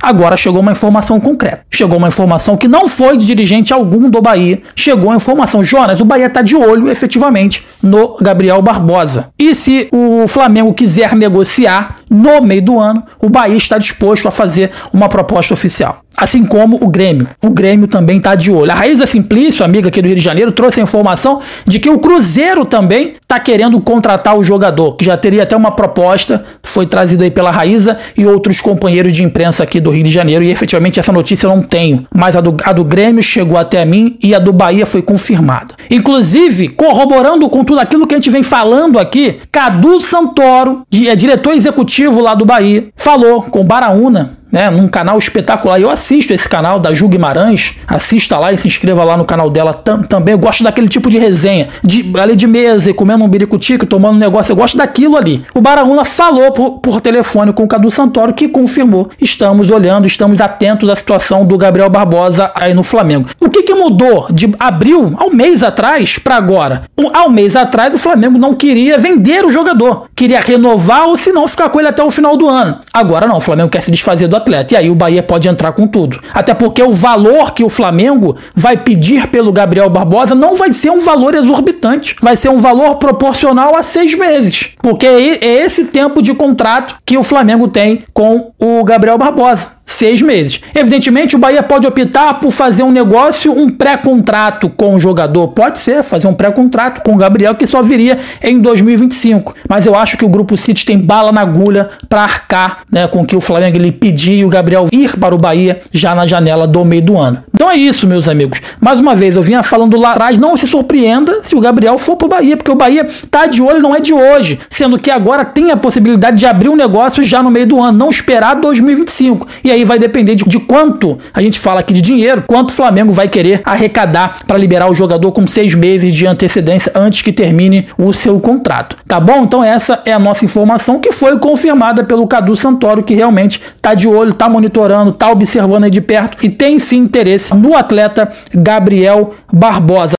Agora chegou uma informação concreta. Chegou uma informação que não foi de dirigente algum do Bahia. Chegou a informação, Jonas, o Bahia está de olho efetivamente no Gabriel Barbosa. E se o Flamengo quiser negociar no meio do ano, o Bahia está disposto a fazer uma proposta oficial assim como o Grêmio. O Grêmio também está de olho. A Raíza Simplício, amiga aqui do Rio de Janeiro, trouxe a informação de que o Cruzeiro também está querendo contratar o jogador, que já teria até uma proposta, foi trazida aí pela Raíza e outros companheiros de imprensa aqui do Rio de Janeiro, e efetivamente essa notícia eu não tenho, mas a do, a do Grêmio chegou até mim e a do Bahia foi confirmada. Inclusive, corroborando com tudo aquilo que a gente vem falando aqui, Cadu Santoro, é diretor executivo lá do Bahia, falou com Baraúna, né, num canal espetacular. Eu assisto esse canal da Ju Guimarães, assista lá e se inscreva lá no canal dela tam, também. Eu gosto daquele tipo de resenha, de ali de mesa, comendo um biricutico, tomando um negócio, eu gosto daquilo ali. O Baraúna falou por, por telefone com o Cadu Santoro que confirmou. Estamos olhando, estamos atentos à situação do Gabriel Barbosa aí no Flamengo. O que, que mudou de abril ao mês atrás para agora? Um, ao mês atrás o Flamengo não queria vender o jogador, queria renovar ou se não ficar com ele até o final do ano. Agora não, o Flamengo quer se desfazer do atleta. E aí o Bahia pode entrar com tudo. Até porque o valor que o Flamengo vai pedir pelo Gabriel Barbosa não vai ser um valor exorbitante. Vai ser um valor proporcional a seis meses. Porque é esse tempo de contrato que o Flamengo tem com o Gabriel Barbosa seis meses. Evidentemente, o Bahia pode optar por fazer um negócio, um pré-contrato com o jogador. Pode ser, fazer um pré-contrato com o Gabriel, que só viria em 2025. Mas eu acho que o Grupo City tem bala na agulha para arcar né, com que o Flamengo ele pedir e o Gabriel ir para o Bahia já na janela do meio do ano. Então é isso, meus amigos. Mais uma vez, eu vinha falando lá atrás, não se surpreenda se o Gabriel for para o Bahia, porque o Bahia tá de olho, não é de hoje. Sendo que agora tem a possibilidade de abrir um negócio já no meio do ano, não esperar 2025. E aí aí vai depender de, de quanto a gente fala aqui de dinheiro, quanto o Flamengo vai querer arrecadar para liberar o jogador com seis meses de antecedência antes que termine o seu contrato. Tá bom? Então essa é a nossa informação que foi confirmada pelo Cadu Santoro, que realmente tá de olho, tá monitorando, tá observando aí de perto e tem sim interesse no atleta Gabriel Barbosa.